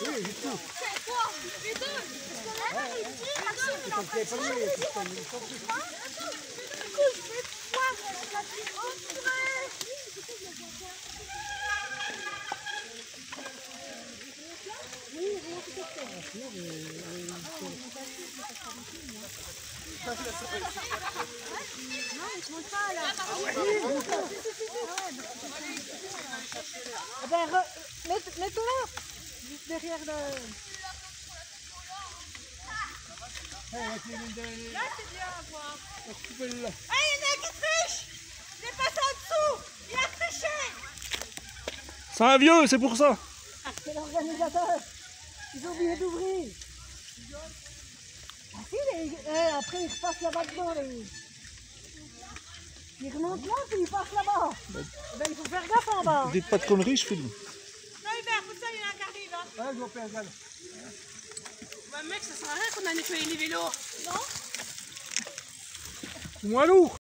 Oui, là, il est de C'est pas re- mets- mets-toi là, derrière le... Là, c'est bien à voir. Ah, il y en a qui triche. Il est passé en dessous. Il a triché. C'est un vieux, c'est pour ça. C'est l'organisateur Ils ont oublié d'ouvrir. Ah si, les- eh, après ils repassent là-bas dedans, les... Ils remontent là, puis ils passent là-bas. Ben, il faut faire gaffe en bas Dites pas de conneries, je filme. Non, Hubert, pour ça, il y en a un qui Ah, je un gars. Bah mec, ça sert à rien qu'on a nettoyé les vélos Moins lourd.